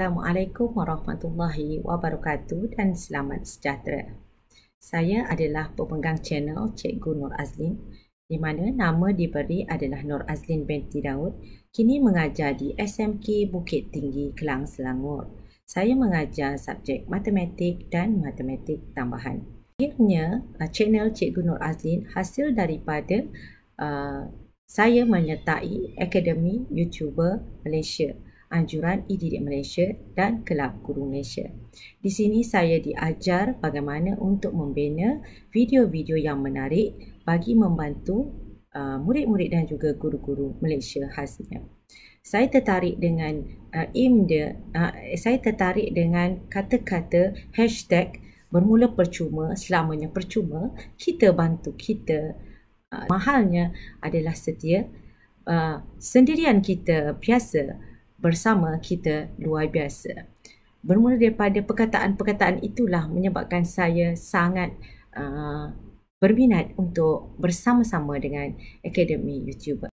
Assalamualaikum warahmatullahi wabarakatuh dan selamat sejahtera. Saya adalah pemegang channel Cikgu Nur Azlin di mana nama diberi adalah Nur Azlin binti Daud kini mengajar di SMK Bukit Tinggi Kelang Selangor. Saya mengajar subjek matematik dan matematik tambahan. Akhirnya, uh, channel Cikgu Nur Azlin hasil daripada uh, saya menyertai Akademi YouTuber Malaysia anjuran e-didik Malaysia dan Kelab Guru Malaysia. Di sini saya diajar bagaimana untuk membina video-video yang menarik bagi membantu uh, murid-murid dan juga guru-guru Malaysia khasnya. Saya tertarik dengan uh, aim dia, uh, saya tertarik dengan kata-kata hashtag bermula percuma, selamanya percuma, kita bantu kita. Uh, mahalnya adalah setia. Uh, sendirian kita biasa bersama kita luar biasa. Bermula daripada perkataan-perkataan itulah menyebabkan saya sangat uh, berminat untuk bersama-sama dengan Akademi YouTuber.